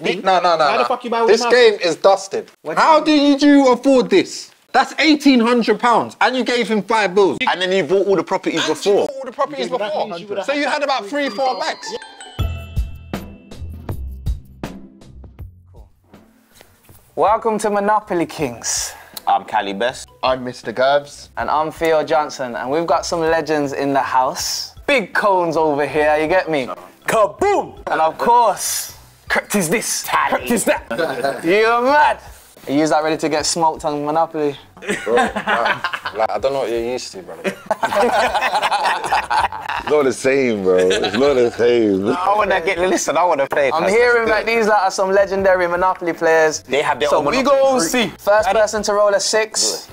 No, no, no. Why the fuck you buy all This the game is dusted. How did you afford this? That's eighteen hundred pounds, and you gave him five bills. And then you bought all the properties before. All the properties that before. you So you had about three, three, three four dollars. bags. Welcome to Monopoly Kings. I'm Khali Best. I'm Mr. Gurvz. And I'm Theo Johnson, and we've got some legends in the house. Big cones over here, you get me? Kaboom! And of course, Krept is this, Krept is that. You're mad. Are you that ready to get smoked on Monopoly? Like, I don't know what you're used to, brother. It's not the same, bro. It's not the same. I wanna get listen. I wanna play. I'm hearing that these lot are some legendary Monopoly players. They have their so own we go group. see. First person to roll a six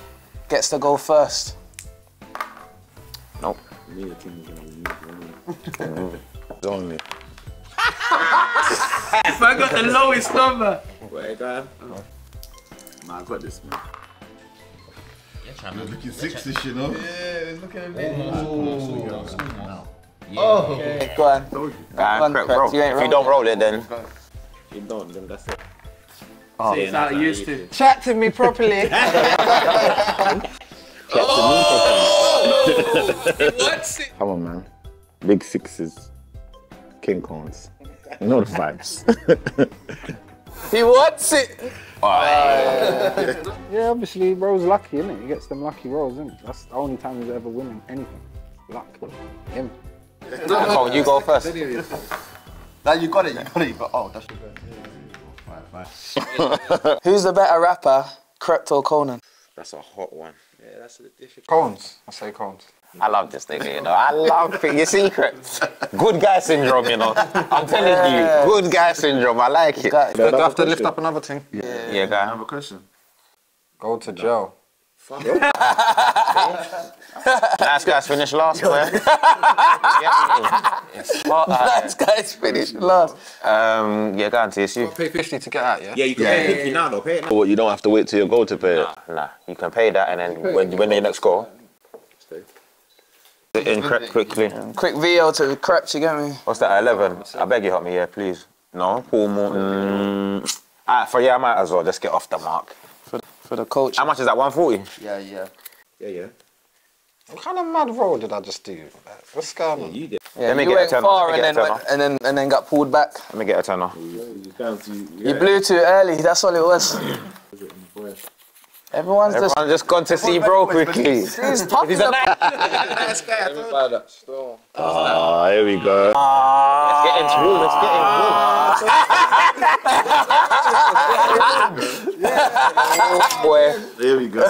gets to go first. Nope. Only. I got the lowest number. Wait, go ahead. Oh. Man, I got this, man. Looking six-ish, you know? Oh. Okay, go on. One correct, correct, bro. you ain't if you don't roll it, then You don't, then that's it. Oh, See, It's how it used to. Chat to me properly. Oh, Come on, man. Big sixes. King Cones. You know the vibes. He wants it. yeah, obviously, bro's lucky, isn't it? He gets them lucky rolls, isn't it? That's the only time he's ever winning anything. Luck. Him. oh, you go first. now you got it, you got it, But, Oh, that's Who's the better rapper, Krept or Konan? That's a hot one. Yeah, that's a difficult. Cones. I say cones. I love this thing, you know. I love it. Your secrets. Good guy syndrome, you know. I'm telling you, good guy syndrome. I like it. Got it. Do I have to lift up another thing? Yeah, yeah, guy. Have a question. Go to jail. Nice guys finished last, man. Nice guys finished last. Um, yeah, go on, TSU. Pay 50 to get out, yeah? Yeah, you can pay 50 now, though. Pay it now. What, you don't have to wait till you go to pay it? Nah, you can pay that, and then when when they next go, in correct quickly. Quick VO to Krept, you get me? What's that? Eleven. I beg you, help me, yeah, please. No, Paul Morton. Ah, for yeah, I might as well just get off the mark. For the coach. How much is that? One forty. Yeah, yeah. Yeah, yeah. What kind of mad roll did I just do? What's going on? You did. Yeah, Let me you get a went tenner, far and then, went, and then and then got pulled back. Let me get a tenner. You found you. You blew too early. That's all it was. Everyone's just. Everyone just gone to see bro quickly. He's popping up. Ah, here we go. Let's get into it. Let's get into it. Boy, Here we go.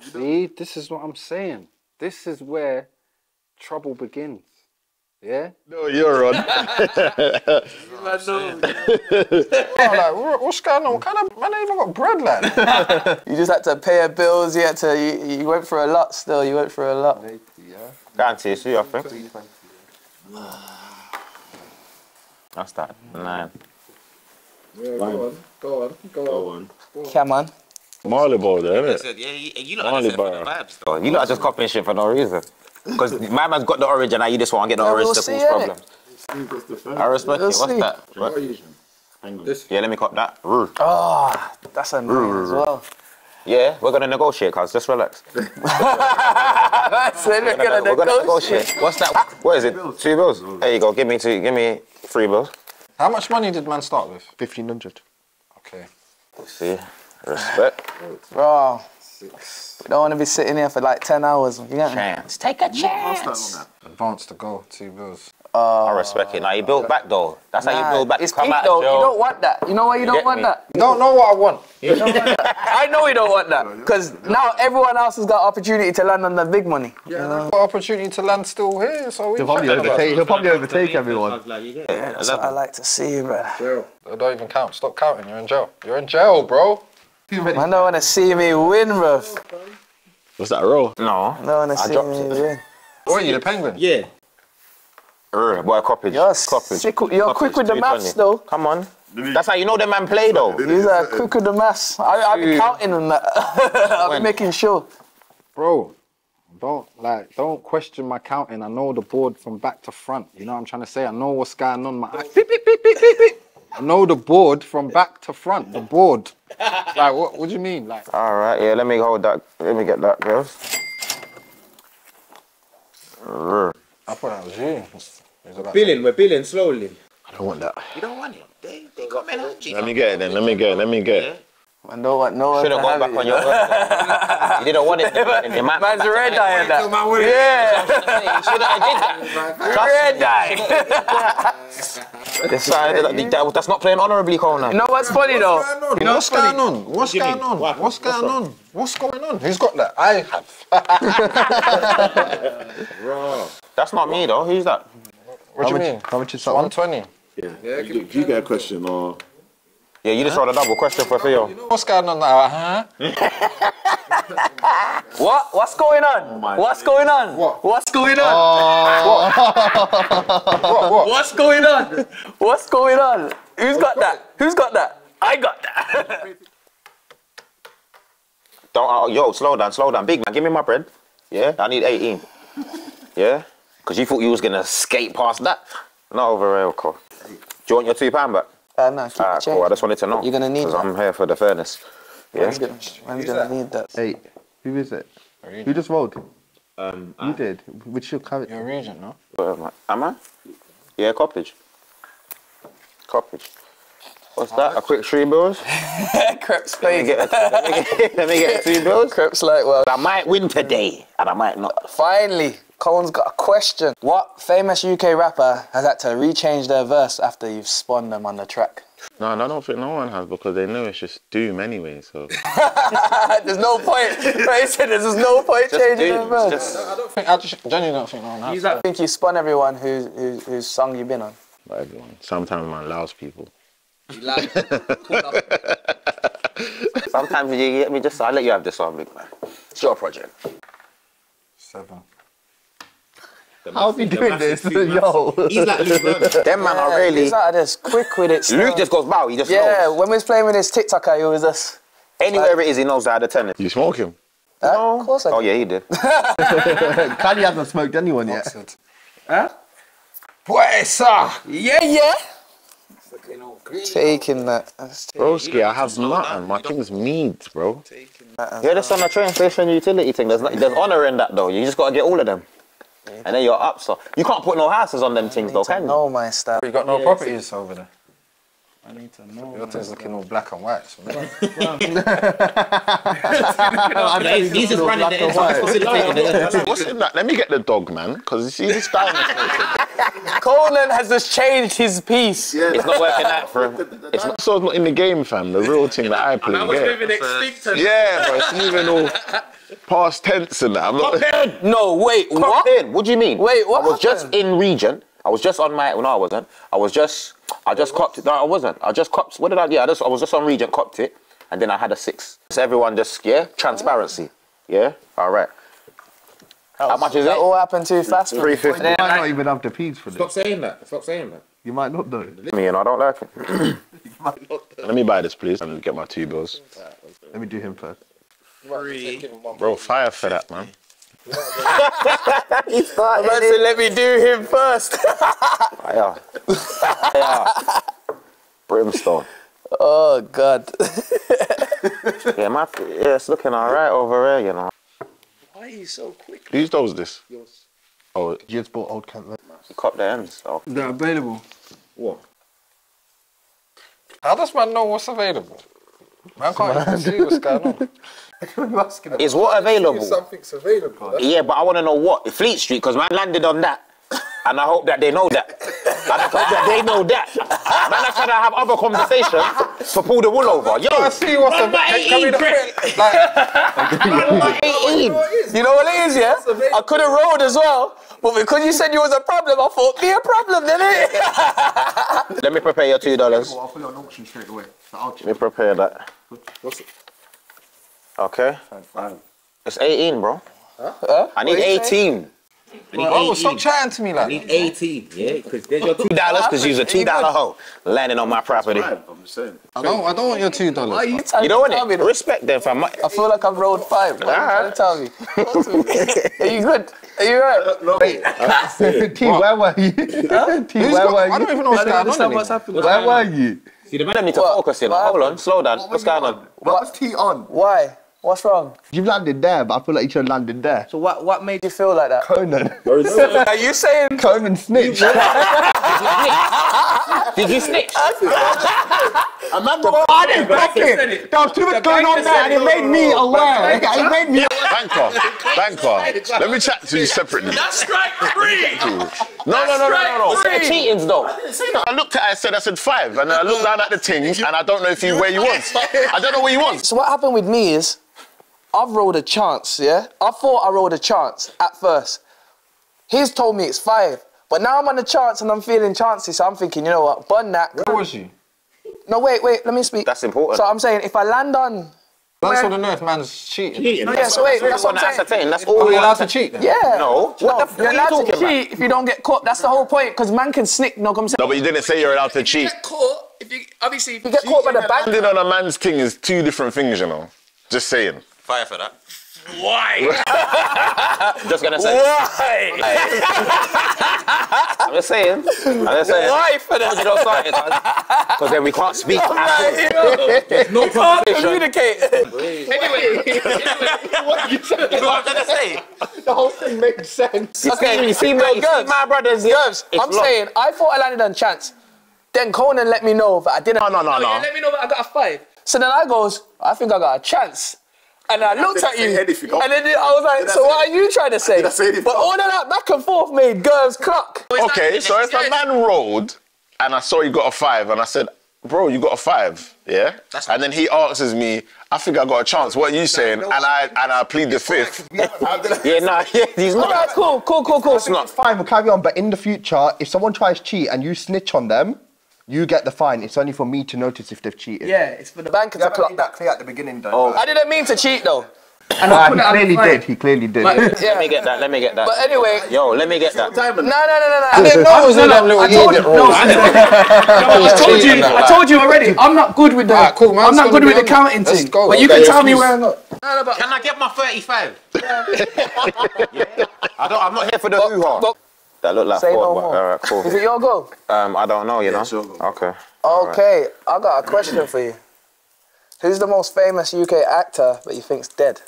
See, this is what I'm saying. This is where trouble begins. Yeah? No, you're on. Oh, like, what- what's going on? What kind of man ain't even got bread, lad? You just had to pay your bills. You had to. You, you went for a lot. Still, you went for a lot. go on, TSU, I think. That's that. Nine. Come on. Marylebone there, innit? Yeah, you, you lot just for the vibes, though. You lot are just copying shit for no reason. Because my man's got the orange and I eat this one, I get the Yeah, orange we'll to see, cause innit? problems. I respect We'll it. What's see. that? What? Yeah, let me cop that. Roo. Oh, ah, that's annoying as well. Yeah, we're gonna negotiate, cuz. Just relax. so they're We're gonna gonna negotiate. negotiate. What's that? What is it? Two bills. There you go. Give me two. Give me three bills. How much money did man start with? 1500. Okay. See, respect. Bro, we don't want to be sitting here for like 10 hours. You get me? Chance. Take a chance. Advance to go, two bills. I respect it. Now you build uh, back though. That's how you Nah, build back. It's Come peak out though. of You don't want that. You know why you don't want me? that? You don't know what I want. I know you don't want that. Because now everyone else has got opportunity to land on the big money. Got opportunity to land still here, so we He'll probably overtake, he'll probably overtake everyone. That's what I like to see, bro. it. I don't even count. Stop counting. You're in jail. You're in jail, bro. Man don't want to see me win, bro. What's that a roll? No. Don't want to I see dropped me it. win. What are you, the penguin? Yeah. Uh, boy, coppage. You're, coppage. you're Coppage, quick with the 220. maths, though. Come on. That's how you know the man play though. You're uh, quick with the maths. I, I'll be counting on that. I'll be making sure. Bro, don't like don't question my counting. I know the board from back to front. You know what I'm trying to say? I know what's going on. My eyes. Beep, beep, beep, beep, beep, beep. No, the board from back to front. The board. Like, what? What do you mean? Like, All right, yeah. Let me hold that. Let me get that, girls. I thought that was you. Is it like- Billing, we're billing slowly. I don't want that. You don't want it. They, they got men energy. Let me get it then. Let me get it. Let me get it. Man, no one, no one Should have gone back it, on your word. you didn't want it. in your man. Man's red eye in that. Yeah. You should have did that. Red eye. Decided that, that, that's not playing honorably, Konan. You know what's funny though? You know what's going on? What's you going on? What? What's going on? What's going on? Who's got that? I have. That's not me though. Who's that? What do you mean? how much is that? One twenty. Yeah. you, you get a question or? Yeah, you just wrote a double question for Theo. What's going on now? Huh? What? What's going on? What's going on? What? What's going on? What? What? What's going on? What's going on? Who's got that? Who's got that? I got that. Don't, uh, yo, slow down, slow down. Big man, give me my bread. Yeah, I need 18. Yeah? Because you thought you was going to skate past that. Not over here, cool. Do you want your two pound back? Uh, no, keep Alright, cool. I just wanted to know. You're gonna need that. I'm here for the fairness. Yeah? Man's gonna, gonna need that. Hey, who is it? Who just rolled? Um, You did. Which your character? You're a regent, no? Where am I? Am I? Yeah, coppage. Coppage. What's that? A quick three bills? Crepes Let me get, let me get, let me get two bills. Crepes like well. I might win today, and I might not. Finally, Cole's got a question. What famous UK rapper has had to rechange their verse after you've spun them on the track? No, I don't think no one has because they know it's just doom anyway. So there's no point. Right, he said there's no point changing Dude, their verse. just- I don't think. I just genuinely don't think no one has. I think you spun everyone whose whose whose song you've been on. not everyone. Sometimes man allows people. Sometimes you get me just, I'll let you have this one, big man. It's your project. Seven. How's he doing this? Yo. He's like Luke Burnham. Them man are really. He's out of this quick with it. Luke just goes wow, he just Yeah, knows. when we was playing with his TikToker, he was just. Anywhere it is, he knows how to turn it. You smoke him? Huh? Of course I Oh, yeah, he did. Kanye hasn't smoked anyone yet. Oxford. Puesa! Yeah, yeah. Taking that. Broski, I have nothing. My thing's mead, bro. Taking that. Yeah, that's on the train station utility thing. There's, there's honor in that, though. You just got to get all of them. And then you're up, so. You can't put no houses on them things, though, can you? know my style. You got no properties over there. I need to know. Your thing's looking all black and white. So He's just running the entire facility. What's in that? Let me get the dog, man. Because you see this guy. Konan has just changed his piece. It's not working out for him. It's not. So it's not in the game, fam. The real thing that I play. yeah. extinct. Yeah, but it's moving all past tense and that. I'm not. No, wait, What? what? In. What do you mean? Wait, what I was just in Regent. I was just on my. No, I wasn't. I was just. I just copped. It. No, I wasn't. I just copped. What did I? Yeah, I, just, I was just on Regent, copped it, and then I had a six. So everyone just yeah, transparency. Yeah. All right. How much is That it? all happened too fast. Three fifty. You might not even have the peas for Stop this. saying that. Stop saying that. You might not though. Me and I don't like it. Let me buy this, please, and get my two bills. Let me do him first. Bro, fire for that, man. Man said, let me do him first. Yeah. yeah. Brimstone. oh, God. Yeah, my. Yeah, it's looking all right over there, You know. Why are you so quick? Whose does this? Oh, You just bought old Kent. You cop the ends. So. They're available. What? How does man know what's available? Man can't even see what's going on. Is what available? Something's available. Yeah, but I want to know what Fleet Street because man landed on that, and I hope that they know that. And I hope that they know that. Man, I'm trying to have other conversations to pull the wool over. Yo, I see what's available. Can we like, You know what it is, yeah? I could have rolled as well, but because you said you was a problem, I thought, be a problem, then it? let me prepare your two dollars. I'll put it on auction straight away. Let me prepare that. What's it? Okay. It's 18, bro. Huh? I need What you 18. Bro, stop chatting to me like that. 18, yeah? Because there's your two dollars because you're a two dollar hoe landing on my property. I'm just saying. I don't, I don't want your two dollars. You, You don't want it? Respect them, fam. I feel like I've rolled five. What are you trying to tell me? Talk to me. Are you good? Are you right? T, where were you? T, Who's where got- were I you? don't even know what's going on. what's anymore. happening. Where were you? See, the man need to focus, you know. Hold on, slow down. What's going on? What's was T on? Why? What's wrong? You've landed there, but I feel like you should have landed there. So what? What made you feel like that? Konan. Are you saying? Konan snitch. Did you snitch? A man was There was too much going on there and it made me aware. It made me Banker, banker. Let me chat to you separately. That's strike three. No, no, no, no, no, no. Say cheatings though. I looked at it, I said, I said five, and I looked down at the things, and I don't know if you where you was. I don't know where you was. So what happened with me is, I've rolled a chance. Yeah, I thought I rolled a chance at first. He's told me it's five, but now I'm on a chance and I'm feeling chancy. So I'm thinking, you know what? burn that. Where was you? No, wait, wait. Let me speak. That's important. So I'm saying, if I land on, That's all the know if man's cheating. no, yeah. So wait, that's what I'm saying. That's all we we allowed allowed to cheat then? Yeah. No. What the fuck you're are you allowed to talking about? cheat if you don't get caught. That's the whole point. Because man can sneak. No, I'm saying. No, but you didn't say you're allowed to cheat. caught. If you obviously if you get caught by the bank. Landing on a man's thing is two different things, you know. Just saying. Fire for that. Why? Just gonna say. Why? I'm just saying. I'm just saying. Why for that? You don't start it, because then we can't speak. at all. no can't communicate. what you said? what I'm gonna say. The whole thing makes sense. You see, you see, my, you see my brothers. Girls, I'm locked. saying I thought I landed on chance. Then Konan let me know that I didn't. No, no, no, no. Let me know that I got a five. So then I goes, I think I got a chance. And I looked at you, say anything. and then I was like, Did so say what are you trying to say? I say anything? But all of that back and forth made girls clock. Okay, so if a man rolled and I saw you got a five and I said, bro, you got a five, yeah? And then he answers me, I think I got a chance. What are you saying? And I and I plead the fifth. Yeah, nah, yeah, he's not. right, cool, cool, cool, cool. It's not. fine, we'll carry on. But in the future, if someone tries cheat and you snitch on them, you get the fine. It's only for me to notice if they've cheated. Yeah, it's for the bank to clock that. clear at the beginning, though. Oh. I didn't mean to cheat though. And I he clearly did. He clearly did. Yeah. Let me get that. Let me get that. But anyway, Yo, let me get that. no, no, no, no, no. I didn't know. I was in no, them little I told idiot you. roles. No, I told you. I told you already. I'm not good with that. Alright, cool, man. I'm not good with be the on. counting thing. go. But you Okay, can tell me where I'm at. Can I get my 35? I don't, I'm not here for the hoo ha. But- That look like Say four, no but more. alright, cool. Is it your goal? Um, I don't know, you know. sure, go. Okay. Okay, I got a question for you. Who's the most famous UK actor that you think's dead?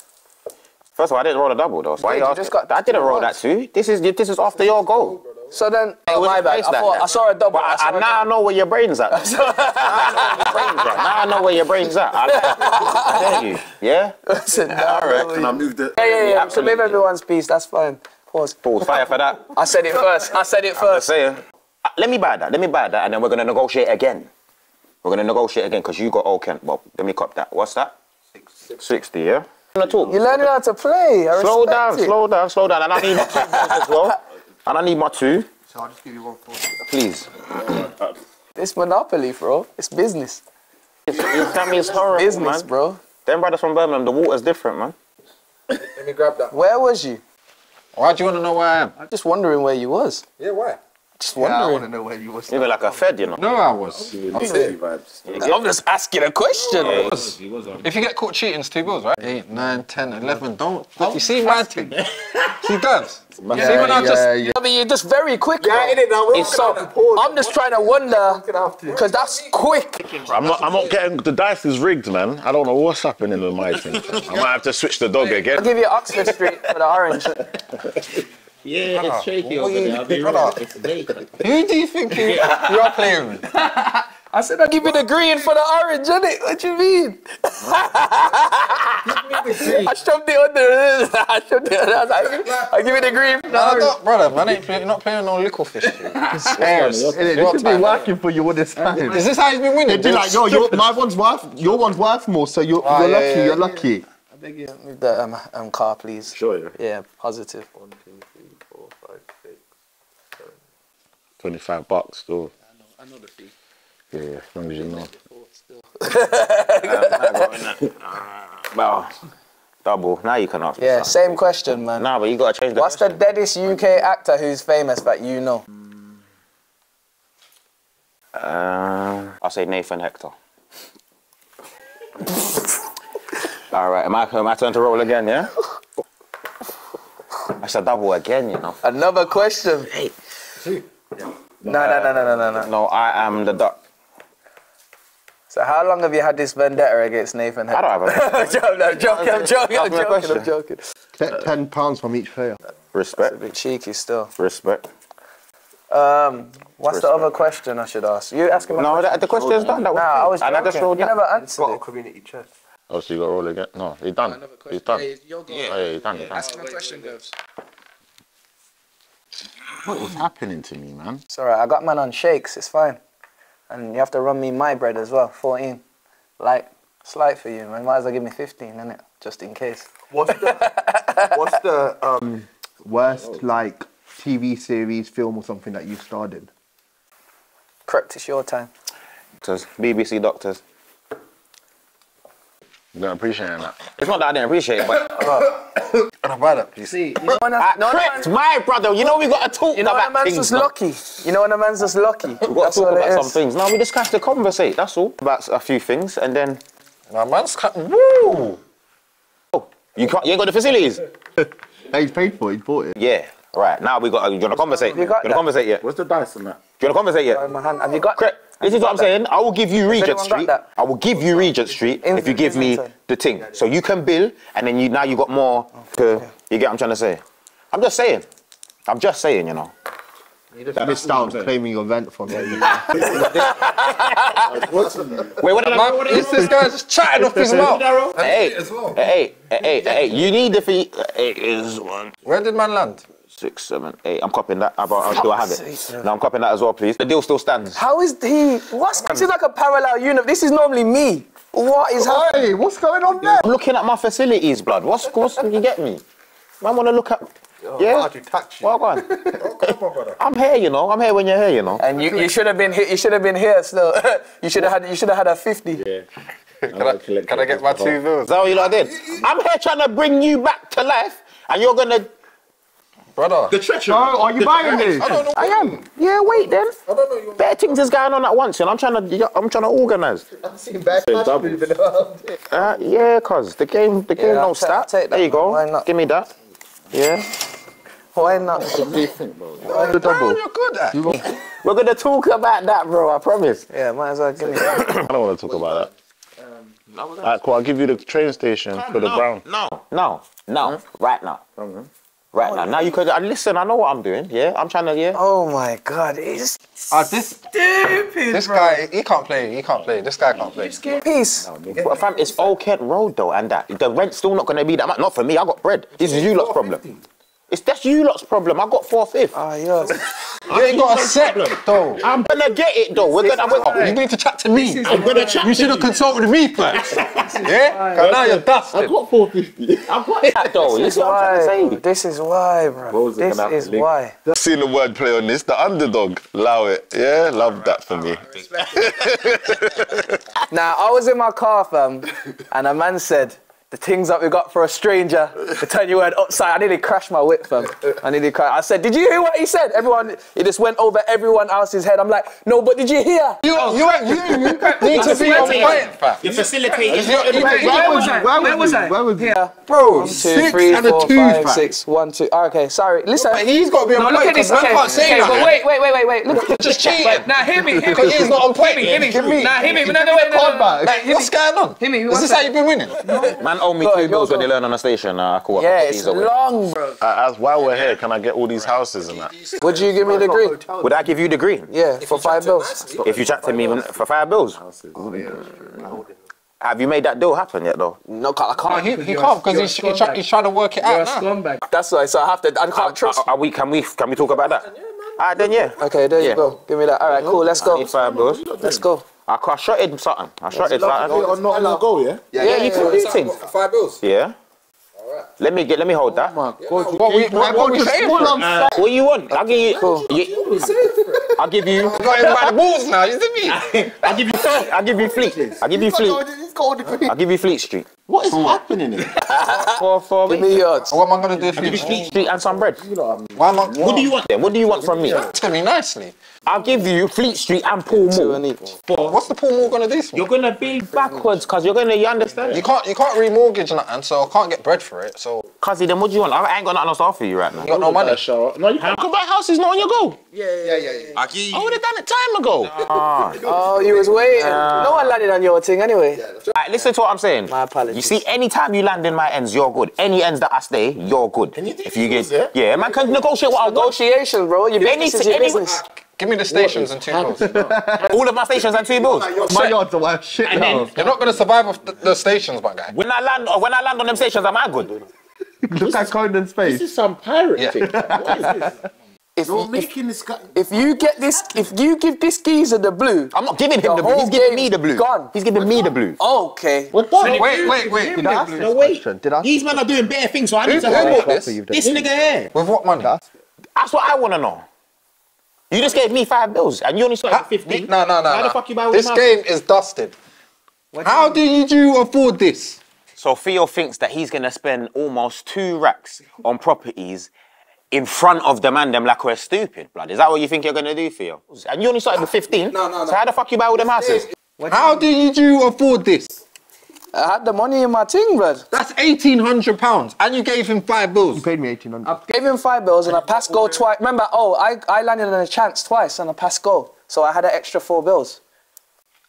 First of all, I didn't roll a double though. So why did, you you just got I didn't two roll that too. This is this is after your goal. So then, It oh, my bad. I thought. I saw a double. But I saw I, a I, now I know where your brain's at. now I know where your brain's at. I, I dare you. Yeah. Listen, nah, All right. no, Can I move the? Yeah, yeah, yeah. So Absolutely. live everyone's peace. That's fine. Pause. Pause. Fire for that. I said it first. I said it Just first. saying. Uh, Let me buy that. Let me buy that, and then we're gonna negotiate again. We're gonna negotiate again because you got Old Kent. Well, let me cop that. What's that? Sixty. Yeah. Talk. You're learning how to play. I Slow down, it. slow down, slow down. And I need my two as well. And I need my two, So I'll just give you one for please. It's monopoly, bro. It's business. You tell me it's horrible, Business, man. bro. Them brothers from Birmingham, the water's different, man. Let me grab that. Where was you? Why do you want to know where I am? I'm just wondering where you was. Yeah, why? Just Yeah, I wondering. want to know where you was. Even like a Fed, you know. No, I was. City vibes. I'm just asking a question. If you get caught cheating, it's two bills, right? 8, 9, 10, 11. Don't. You see my thing? See, Dubs? see when I just. yeah, yeah. I mean, you're just very quick. Yeah, innit, now we're it's so, I'm just trying to wonder, because that's quick. I'm not. I'm not getting. The dice is rigged, man. I don't know what's happening with my thing. I might have to switch the dog again. I'll give you Oxford Street for the orange. Yeah, it's shaky over there. I'll be Brother. It's vacant. Who do you think you, you are playing with? I said I'll give you the green for the orange, innit? What do you mean? I shoved it under. I shoved it under. I was like, I'll give you the green for the I orange. don't, brother, man, ain't play, not playing no liquor fish. It's serious. This has been working for you all this time. Is this how he's been winning? They'd be like, yo, your, my one's worth, your one's worth more, so you're, Ah, you're yeah, lucky, yeah, you're yeah. lucky. I beg you, move the um, um, car, please. Sure, yeah. Yeah, positive. Twenty-five bucks, still. I know the fee. Yeah, as long as you know. Well, Double. Now you can ask. me Yeah, something. same question, man. Nah, but you gotta change the. What's the deadest UK actor who's famous that you know? Uh, I'll say Nathan Hector. All right, am I, am I turn to roll again, yeah? That's a double again, you know. Another question. No, no, no, no, no, no, no. No, I am the duck. So how long have you had this vendetta against Nathan? I don't have a I'm joking, I'm joking, I'm joking, I'm Ask me a joking. I'm joking. T- Ten pounds from each player. A bit cheeky still. Respect. Um, what's the other question I should ask? You asking my No, question? the, the question's done. That Nah, I was and I just joking. rolled You never answered it. community chest. Oh, so you got to roll again? No, he's done. He's done. Hey, you're good. Oh, yeah, he's done. He's done. Ask him a question, Gurvz. What is happening to me, man? It's alright, I got man on shakes, it's fine. And you have to run me my bread as well, 14. Like, slight for you, man. Might as well give me 15, innit? Just in case. What's the What's the um worst like TV series, film, or something that you've starred in? Krept, it's your time. Doctors, BBC doctors. You don't appreciate that. It's not that I didn't appreciate it, but See, you know when I, no, Krept, my brother. You know we got to talk you know when a about man's things. just though. lucky. You know when a man's just lucky. We got to talk about some things. No, we just have to conversate. That's all about a few things, and then My man's cut. Woo! Oh, you can't. You ain't got the facilities. Hey, he's paid for it. He's bought it. Yeah. Right now we got. You wanna conversate? You got wanna conversate yet? What's the dice on that? Do you wanna conversate yet? In my hand. Have you got Correct. This is what I'm saying. I will give you Regent Street. I will give you Regent Street if you give me Islington. the thing. So you can bill, and then you now you got more. To, you get what I'm trying to say? I'm just saying. I'm just saying. You know. You Missed out claiming your rent from it. Wait, what did I? This, this guy's just chatting off his mouth. Hey, hey, hey, hey, hey, you need the fee. Eight is one, Where did man land? Six, seven, eight. I'm copying that. How about, uh, do I have it? No, I'm copying that as well, please. The deal still stands. How is he? What's this is like a parallel universe. This is normally me. What is happening? Hey, what's going on there? I'm looking at my facilities, blood. What's, what's you get me? Man, want to look at. Yeah. Well, go on. I'm here, you know. I'm here when you're here, you know. And you, you should have been here. You should have been here still. you should have had. You should have had a fifty. Can I, can I get my two bills? Is that what you lot did? I'm here trying to bring you back to life, and you're gonna. Brother. The treachery. Oh, are you buying this? I don't know. I am. Yeah, wait then. I don't know. You Better things is going on at once, and I'm trying to. I'm trying to organise. I've seen bad cash moving around. Uh, yeah, cause the game, the game Yeah, don't I'll stop. take that, there you go. why not? Give me that. Yeah. Why not? The double. you're good at. We're gonna talk about that, bro. I promise. Yeah, might as well give me. I don't want to talk about that. Alright, cool. I'll give you the train station for the brown. No, no, no. Right now. Right now. Now you could uh, listen. I know what I'm doing. Yeah, I'm trying to. Yeah. Oh my God! It's Ah, this stupid. this guy, he can't play. He can't play. This guy can't play. Peace. But fam, it's Old Kent Road though, and that the rent's still not gonna be that much. Not for me. I got bread. This is you lot's problem. It's that's you lot's problem. I got four fifth. Ah, yeah. You ain't got a set though. I'm gonna get it though. We're gonna. We're, You need to chat to me. I'm gonna chat. You should have consulted me first. yeah? 'Cause now you're dusted. got 450. I've got that though. You This is what I'm why. trying to say? This is why, bro. Rose is This gonna have is link. why. Seen the word play on this. The underdog. Allow it. Yeah, love that for me. Now I was in my car, fam, and a man said, "The things that we got for a stranger, to turn your head upside." I nearly crashed my whip, fam. I nearly crashed. I said, "Did you hear what he said?" Everyone, he just went over everyone else's head. I'm like, "No, but did you hear?" You, you, you, you need to be on point, fam. You facilitate. Where was I? Where was I? Where was I? Here. Bro, One, two, six three, and a four, two, five, fam. six. One, two. Oh, okay, sorry. Listen. But he's got to be on No, look point at this. because man Okay, can't say okay, that. but wait, wait, wait, wait, wait. Look, Just cheating. Now hear me. Because he's not on point. Hear me, Now hear me. No, no, no, no, no. what's going on? Hear me. Is this how you've been winning? Man owe me Go, two go, bills when go. they learn on the station. Uh, cool. Yeah, it's long, bro. Uh, as while we're here, can I get all these houses and that? Would you give me the green? Would I give you the green? Yeah, for five bills. If you chat to me for five bills. Have you made that deal happen yet, though? No, I can't. He, he can't because he's, he's, try, he's trying to work it out now. That's why. So I have to. I can't trust. Are, are we? Can we? Can we talk about that? All right, then yeah. Okay, there Yeah. you go. Give me that. All right, cool. Let's go. five bills. Let's go. I, I shot in something. I shot in something. On, on the go, yeah? Yeah, you can do things. Five bills. Yeah. All right. Let me get. Let me hold that. What we, what, what we saying for him? What you want? I'll give you. you I'll give you. Got him by the balls now, you see me? I'll give you. I'll give you Fleet. I'll give you Fleet. I'll give you Fleet Street. What is happening here? For, for Give me. me your. What am I gonna do for you? Street and some bread. Why am I? What do you want? Yeah, what do you want from me? To me nicely. I'll give you Fleet Street and Paul Two and Moore. each. What's the Pall Mall gonna do for me? You're gonna be Backwards, cause you're gonna, you understand? You can't you can't remortgage nothing, so I can't get bread for it. So Cuzzy, then what do you want? I ain't got nothing else to offer you right now. you got no money. No, you can't buy houses not on your go. Yeah, I give you. I would have done it time ago. Oh, you was waiting. no one landed on your thing anyway. Alright, listen to what I'm saying. My apologies. You see, anytime you land in my ends, you're good. Any ends that I stay, you're good. you do if you deals, get, yeah, man can negotiate what I'll. Negotiation, bro. Your Any- business is your any- business. Ah, give me the stations and two bills. All of my stations and two bills. My yards are worth shit And then You're not gonna survive off the, the stations, my guy. When I land, when I land on them stations, am I good? Look at Konan's face. this is some pirate Yeah. thing. What is this? If, You're if, making this guy. if you get this, if you give this geezer the blue, I'm not giving him The the, blue. He's giving me the blue. gone. He's giving me the blue. okay. What the? Wait, wait, wait. Did I ask this No, wait. question? Did I ask These men are doing better things, so I need Who, to who have bought this? you've this nigga here. With what money? That's what I want to know. You just gave me five bills, and you only started Ha- 15. No, no, no. Why no. the fuck you buy with This game is dusted. How did you afford this? So Theo thinks that he's gonna spend almost two racks on properties in front of the man them like we're stupid, blood. Is that what you think you're gonna do, Theo? And you only started with 15. No, no, no. So how the fuck you buy all them houses? How did you afford this? I had the money in my thing, blood. That's eighteen hundred pounds, and you gave him five bills. You paid me 1800 I gave him five bills and I passed go twice. Remember, oh, I, I landed on a chance twice and I passed go. So I had an extra four bills.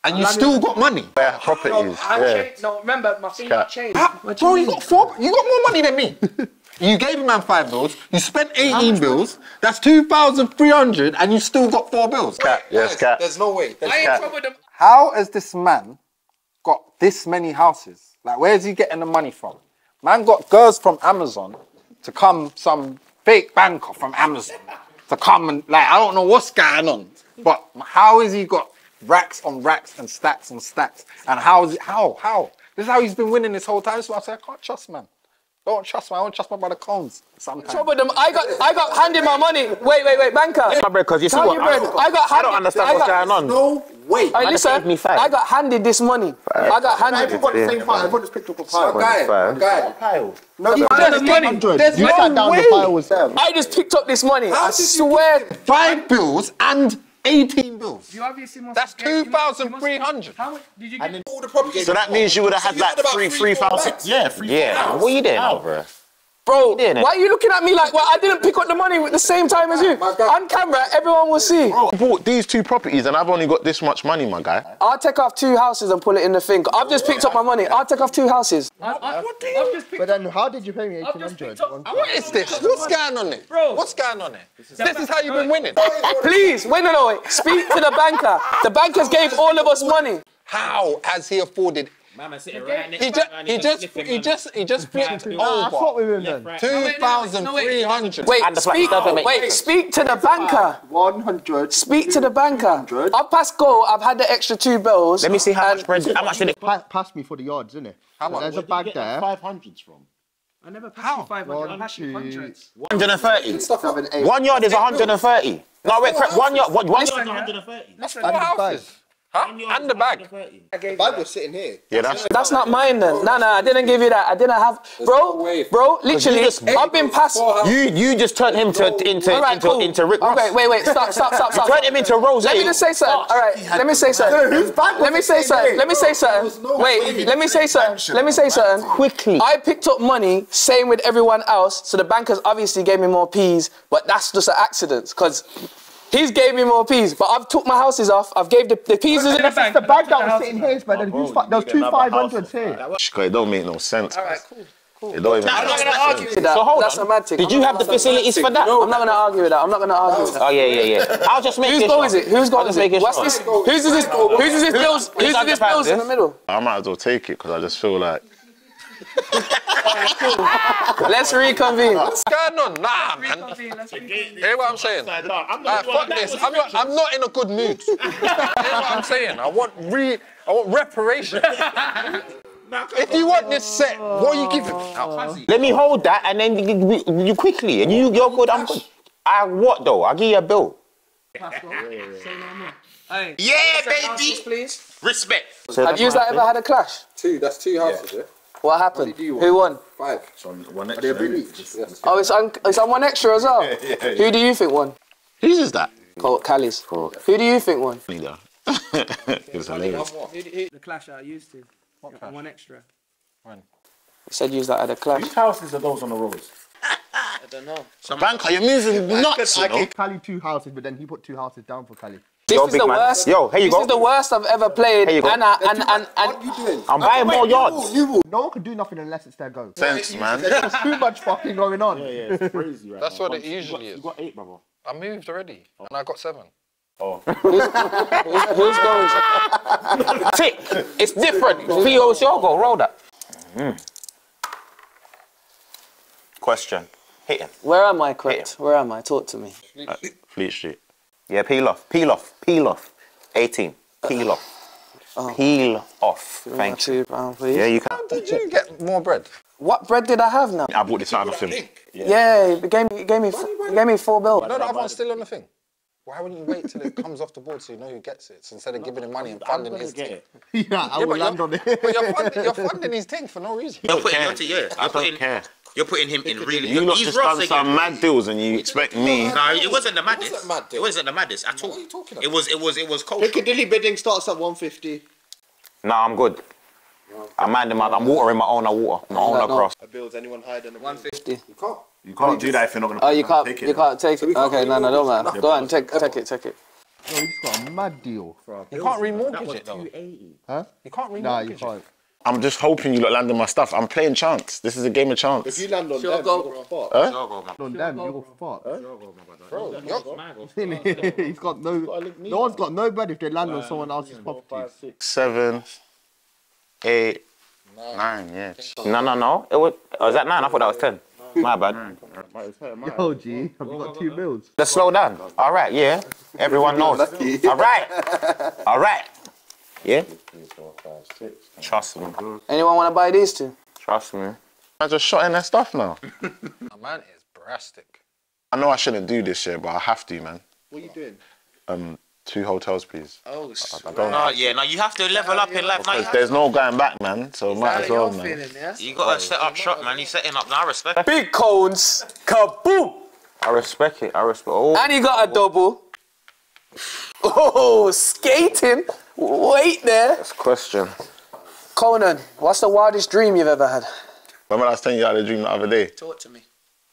And you still got money. Yeah, properties. Yeah. No, remember, my thing Cat. changed. How- Bro, you got four. You got more money than me. you gave a man five bills. You spent eighteen bills. That's two thousand three hundred, and you still got four bills. Cat. Yes, cat. There's no way. I ain't troubled them. How has this man got this many houses? Like, where's he getting the money from? Man got girls from Amazon to come, some fake banker from Amazon to come and, like, I don't know what's going on, but how has he got racks on racks and stacks on stacks? And how is it, how, how? This is how he's been winning this whole time. So I say, I can't trust man. Don't trust man. I don't trust my brother Combs sometimes. Troubled them. I got, I got handed my money. Wait, wait, wait, banker. My bread, because you see Tell what? you. I got I handed. I don't understand I what's got- going on. No way. Hey, listen, me five. I got handed this money. I got handed. Everyone the same file. Everyone just picked up a pile. Five. No, There's there's no money. There's You no down, way. the pile was there. I just picked up this money. I swear. Five bills and 18 bills. You obviously must That's have paid- you must- you 2,300. How much did you get? All the properties. So that means you would have had like three, three thousand. Yeah, free. Yeah. What are you doing, now, bro? Bro, didn't it? why are you looking at me like, well, I didn't pick up the money at the same time as you? On camera, everyone will see. I bought these two properties and I've only got this much money, my guy. I'll take off two houses and pull it in the thing. I've just picked up my money. I'll take off two houses. I, I, I've just But then how did you pay me I've 1800? picked. What is this? What's going on there? Bro. What's going on there? This is how you've been winning. Please, wait, no, no, wait. Speak to the banker. The bankers gave all of us money. How has he afforded? Mama sitting right next He just, he just, he just, he just flipped Ah, I fought with him then. two thousand three hundred. Wait, And speak, doesn't wait, speak to the banker. 100. Speak to the banker. I've passed go. I've had the extra two bills. Let me see how much bread. How much did it? Pa- pass me for the yards, innit? How much? There's a bag there. Five hundreds from. I never passed you 500. I One, passed you two, hundreds. 130. One yard is 130. No, wait, correct. One yard. One, one yard. 130. That's four And the houses. Huh? And the bag. The bag was sitting here. Yeah, that's That's not mine then. No, no, I didn't give you that. I didn't have, bro, bro. Literally, just- I've been past. You you just turned him to into All right, into cool. into Rick Ross. Okay, wait, wait, stop, stop, stop, stop. Turned him into Rose. Let me just say something. All right, let me say something. Let me say something. Let me say something. Wait, let me say something. Let me say something. Quickly. I picked up money, same with everyone else. So the bankers obviously gave me more P's, but that's just an accident because he's gave me more P's. But I've took my houses off. I've gave the, the P's. is in the It's the bag that was sitting here, but then there was two 500s here. it don't make no sense. All right, cool. It don't even I'm not gonna argue with that. So hold that's on. a mad thing. Did you have the facilities for that? I'm not gonna argue with that. I'm not gonna argue with that. Oh yeah, yeah, yeah. I'll just make Whose it goal sure. is it? Whose goal is it? make it What's sure. this? Whose is this? Whose is this bills? Whose is got this the bills in the pound, middle? I might as well take it because I just feel like Let's reconvene. What's going on? Nah, man. Hear what I'm saying? I'm Like, not fuck this. I'm not. I'm not in a good mood. Hear what I'm saying? I want re. I want reparation. If you want this set, what are you giving? me? Let me hold that and then you, you- you quickly and you you're good. I'm good. I what though? I'll give you a bill. Hey, Yeah, baby. please. Respect. Have you ever had a clash? Two. That's two houses. Yeah. What happened? Who won? Five. So one extra. Are they Yes. Oh, it's on, it's on one extra as well. Who do you think won? Whose is that? Col- Khali's. Who do you think won? Neither. it was hilarious. The clash I used to. One extra. You said use that at a clash. Whose houses are those on the roads? I don't know. Banker, you're moving nuts, I you know. gave Khali two houses, but then he put two houses down for Khali. This Yo, is the man. worst. Yo, here you this go. is the worst I've ever played. Here you go. And I, and and and. What you doing? I'm buying more yards. No one can do nothing unless it's their go. Sense, man. There's too much fucking going on. Yeah, yeah, it's crazy right That's now. what it You got- usually You got eight, brother. I moved already, and I got seven. Who's going? Tick. It's different. Theo, it's your goal. Roll that. Mm. Question. Hit him. Where am I, Krept? Where am I? Talk to me. Fleet Street. Yeah, peel off. Peel off. Peel off. 18. Peel off. Oh. Peel off. Give me my Thank you. two pound, please. Yeah, you can. Did you get more bread? What bread did I have now? I bought this out of him. Yeah, he gave me, he gave me, f- he gave me four bills. No, the other one's still on the thing. Why wouldn't you wait till it comes off the board so you know who gets it? So instead of giving him money and funding his thing. yeah, I Yeah, will but land you're, on it. but you're funding, you're funding his thing for no reason. You're putting, care. you're, yeah, I you're don't care. You're putting him in really. You lot he's just rough done again. some mad deals and you expect me. No, it wasn't the maddest. wasn't mad it wasn't the maddest at all. What are you talking It was, it was, it was cultural. Piccadilly bidding starts at 150. Nah, I'm good. I'm minding my, I'm watering my own water. My own No, no. across. Bills anyone higher than 150. You can't You can't do that if you're not gonna. Oh, you can't, take it. you can't take it. Okay, no, no, don't matter. Go on, take, take it, take it. No, you just got a mad deal. You can't remortgage it though. Huh? You can't remortgage it. Nah, you can't. I'm just hoping you lot land on my stuff. I'm playing chance. This is a game of chance. If you land on Sure, them, go, you bro. go fart. Huh? On them, you go fart. Bro, you're- He's got no. No one's got no bread if they land on someone else's property. Seven, eight, nine. Yeah. No, no, no. It was, oh, was that nine? I thought that was 10. My bad. Yo, G, have you got two bills? Let's slow down. All right, yeah. Everyone knows. All right. All right. Yeah. Trust me. Anyone want to buy these two? Trust me. I just shot in their stuff now. My man is drastic. I know I shouldn't do this shit, but I have to, man. What are you doing? Um, two hotels, please. Oh, I don't no, yeah, now you have to level up in life. Now Because there's no going back, man. So might as well, man. you gotta set up shop, man. You setting up now. I respect. Big cones, kaboom! I respect it. I respect. Oh, And he got a double. Oh, skating. Wait there. That's a question. Konan, what's the wildest dream you've ever had? Remember I was telling you I had a dream the other day? Talk to me.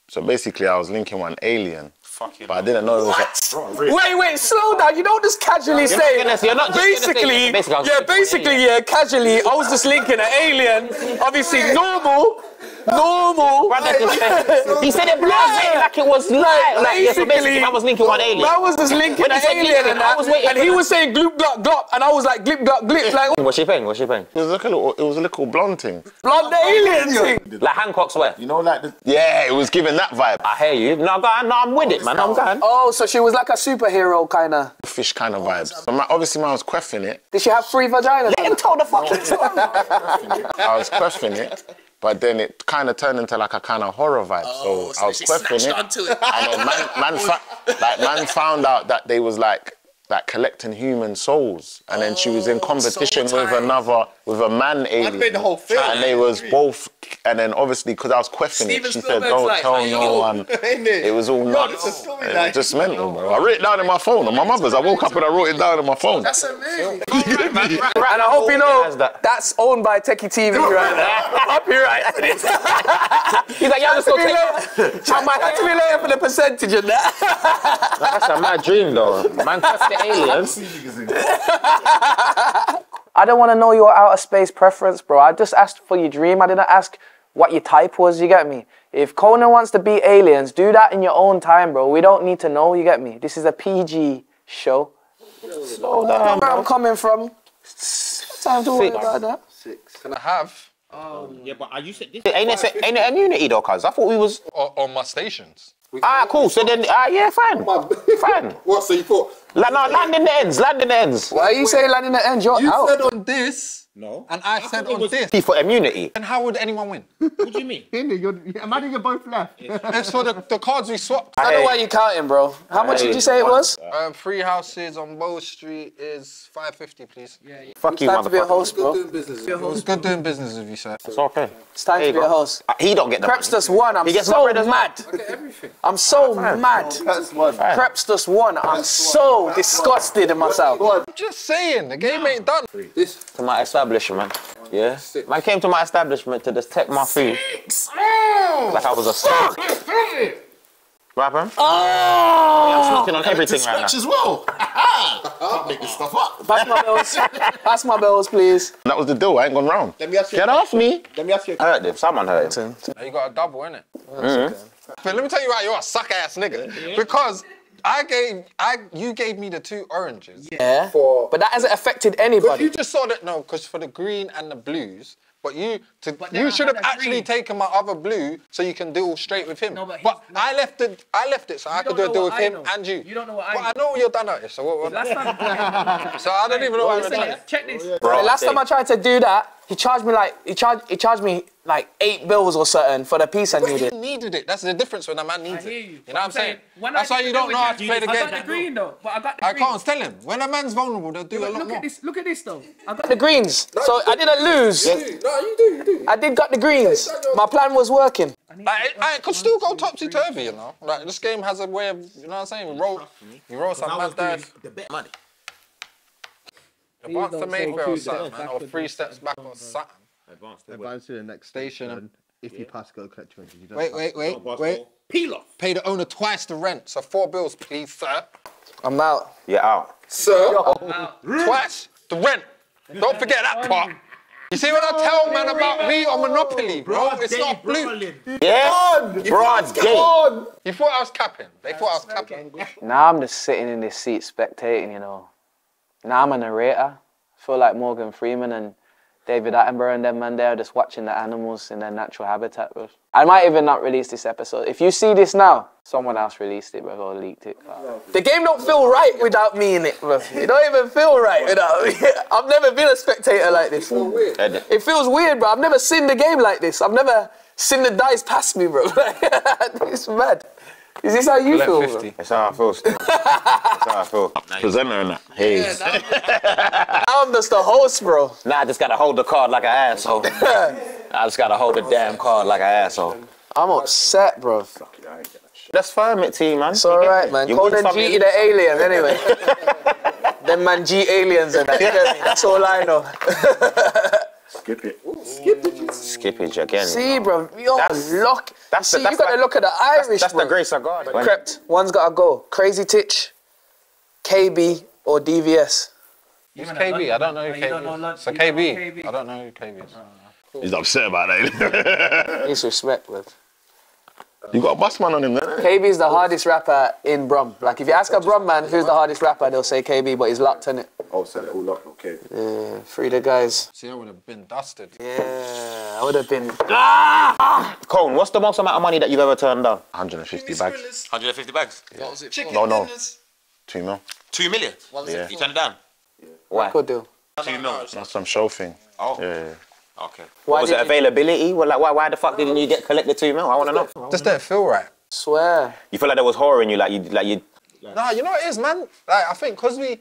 So basically, I was linking one alien, Fucking. but I didn't know it was. A, Wait, wait, slow down. You don't just casually say. gonna say- you're not just gonna say- basically, basically, yeah, basically, yeah, casually. I was just linking an alien. Obviously, normal, normal. Brother just said- he said it blasé like it was light. Like, yeah, so basically, I was linking one alien. I was just linking an he alien linking, and I was waiting and he that. was saying gloop glop glop, and I was like glip glop glip, like What's she paying? What's she paying? it was like a little. It was a little blonde thing. blonde alien thing. Like Hancock's wear. You know, like the, Yeah, it was giving that vibe. I hear you. No, go on. No, I'm with it, man. I'm going. Oh, so she was like a superhero kind of. Fish kind of vibes. So my, obviously, when I was questioning it, Did she have three vaginas? Let him tell the fucking story. I was questioning it, but then it kind of turned into like a kind of horror vibe. Oh, so, I was she questioning snatched it, onto it. and then man, man, fa- like man found out that they was like like collecting human souls, and then she was in oh, competition with another with a man alien. made the whole thing. and they was both, and then obviously because I was questioning it, Steven she said, "Don't like, tell like, no yo." one." It? It was all God, nuts. it's a It like- was just mental, bro. I wrote it down in my phone, on my mother's. I woke up and I wrote it down on my phone. That's amazing. Right. And I hope you know that's owned by Teckky TV right now. Copyright. He's like, yeah, let's go take I might have to be later for the percentage of that. That's a mad dream, though. Man, quest the aliens. I don't want to know your outer space preference, bro. I just asked for your dream. I didn't ask what your type was. You get me? If Konan wants to beat aliens, do that in your own time, bro. We don't need to know. You get me? This is a PG show. Slow Know down, where I'm coming from. Time to worry about that. Can I have um, Yeah, but are you said this? Ain't it, ain't it immunity, though, cuz? I thought we was. o- on my stations? Ah, cool. So then, ah, yeah, fine. Fine. What? So you thought La, no, land in the ends. Land in the ends. Why are you saying land in the end? You're you out. said on this No. And I said on this. For immunity. And how would anyone win? What do you mean? You're, imagine you're both left. it's for the, the cards we swapped. I don't know why you're counting, bro. How much did you say it was? Um, three houses on Bow Street is 550, please. Yeah, yeah. Fuck you, Time to be a motherfucker. host, bro. It's good doing business with you, sir. It's okay. It's time to be a host. Uh, He don't get the Creps money. just won. I'm He gets so my bread as well. mad. I'm so mad. Krept just won. I'm so disgusted in myself. I'm just saying, the game ain't done. This To my establishment. Yeah. Man came to my establishment to just take my food. Like I was a slave. What happened? Oh! I'm snitching on everything right now. as well. I'm making stuff up. Pass my bills. Pass my bills, please. That was the deal. I ain't gone round. Let me ask you. Get off me. Let me ask you. I hurt him. Someone hurt him. You got a double, innit? Mhm. But let me tell you why you're a suck ass nigga. Because I gave, I you gave me the two oranges. Yeah. For But that hasn't affected anybody. you just saw that no, because for the green and the blues. But you, to, then you should have actually green. taken my other blue so you can deal straight with him. No, but but he's- I left it. I left it so I could don't a deal with I him know. and you. You don't know what I But know. I know what you're done at it. So what? what Last time. so I don't even know what I'm Listen, saying. check this. The last time I tried to do that, he charged me like he charged he charged me like eight bills or something for the piece I But he needed. needed it. That's the difference when a man needs I hear it. you. know what I'm saying? When That's why you don't know how to you, play the I got game. the green though, but I got the I green. can't tell him. When a man's vulnerable, they'll do Yeah, a but lot look more. at this. Look at this though. I got The greens. So I didn't lose. No, you do, you do. I did got the greens. My plan was working. Like, I, I could still go topsy turvy, you know. Like this game has a way of, you know what I'm saying? You roll, you roll some mad dice. the bet money. Advance to don't Mayfair or something, man, or three steps back forward. or something. Advance the Advance to the next Station. station. If you pass, go collect 20. You don't Wait, pass. wait, wait, Boss wait. Peel off. Pay the owner twice the rent, so four bills, please, sir. I'm out. You're out. Sir, Twice the rent. Don't forget that part. You see when I tell man about me on Monopoly, bro? It's not blue. Yeah. Broad day. You thought I was capping. They thought I was capping. Now I'm just sitting in this seat spectating, you know. Now I'm a narrator. I feel like Morgan Freeman and David Attenborough and them man there just watching the animals in their natural habitat, bro. I might even not release this episode. If you see this now, someone else released it, bro, or leaked it. The game don't feel right without me in it, bro. It don't even feel right without me. I've never been a spectator like this. It feels weird, bro. I've never seen the game like this. I've never seen the dice pass me, bro. it's mad. Is this how you Let feel, 50. That's how I feel. still. That's how I feel. Presenter and that. Hey. I'm just the host, bro. Now I just gotta hold the card like an asshole. I just gotta hold the damn card like an asshole. I'm upset, bro. Let's firm it, team, man. It's alright, man. You Call win them some, G you the lose some. alien, anyway. them man G aliens and that. you get me? That's all I know. Skip it. Skippage again. See, bro, you're That's- luck. that's See, the- you that's gotta look at the That's, Irish, that's bro. the grace of God. When- Krept. One's gotta go. Crazy Titch, KB, or DVS. Who's KB? I don't know who You don't know KB Lon- is. So you don't know KB. KB. I don't know who KB is. He's upset about that. Disrespect, bro. You got a bus man on him there. KB is the hardest rapper in Brum. Like, if you ask a Brum man who's the hardest rapper, they'll say KB, but he's locked in it. Oh, set it all up. Okay. Yeah, free the guys. See, I would have been dusted. Yeah, I would have been. Ah! Cone, what's the most amount of money that you've ever turned down? 150 bags. 150 bags. What was it? Chicken? No, no. Two mil. Two million. Yeah. You turned it down. Why? Good deal. Two mil. That's some show thing. Oh. Yeah. Okay. Why Was did it you availability? Well, like, why, why the fuck didn't you get collected two mil? I want to know. Just didn't feel right. swear? You feel like there was horror in you, like you, like you. Nah, you know what it is, man? Like, I think because we.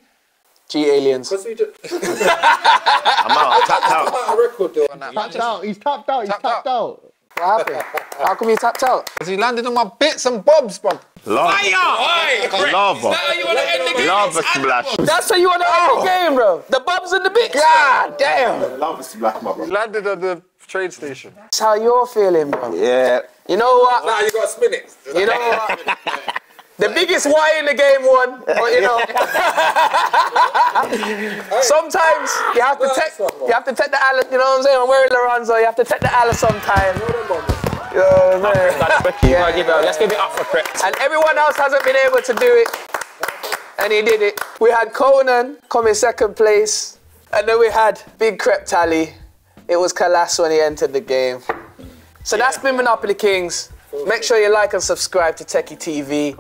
G aliens. because we just I'm out. Tapped out. a record deal. Tapped out. He's tapped out. He's Tapped tapped out. What happened? How come you tapped out? Because he landed on my bits and bobs, bro. Lava. Fire! Lava. you want to end the game? Lava splash. That's how you want to end the oh. game, bro. The bubs and the bits. God damn. Love is black, my bro. Landed at the train station. That's how you're feeling, bro. Yeah. You know what? Nah, you gotta spin it. You know what? The biggest Y in the game won, but you know. sometimes you have to take you have to take the Alice, you know what I'm saying? I'm wearing Lorenzo, you have to take the Alice sometime. You know what I'm saying? You gotta give it. Let's give it up for Krept. And everyone else hasn't been able to do it. And he did it. We had Konan come in second place. And then we had Big Crep Tally. It was Kalas when he entered the game. So that's been Monopoly Kings. Make sure you like and subscribe to Teckky TV.